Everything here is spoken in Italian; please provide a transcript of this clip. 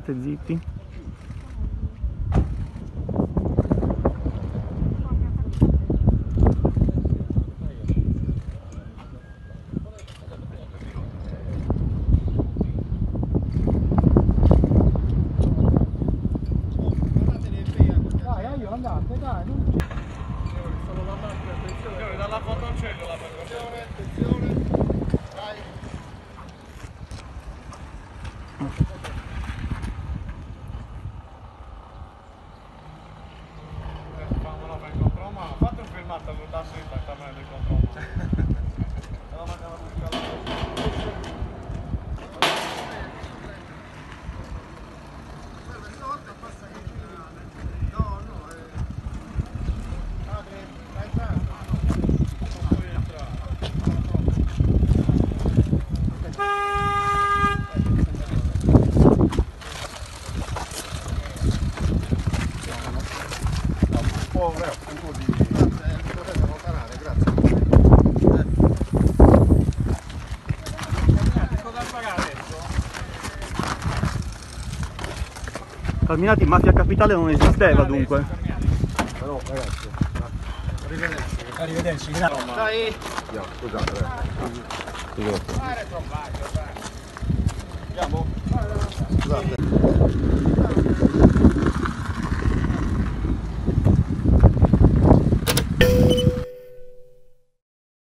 state zitti. Andate, dai. non- Dalla fotocello la Attenzione, attenzione. Dai. Fate un filmato con la seta, camera del contromano. Allora mandiamo a bucare No, no, eh. Padre, Carminati, mafia capitale non esisteva dunque. Però ragazzi, Arrivederci. Arrivederci, grazie. Dai. andiamo, scusate. Andiamo? Scusate.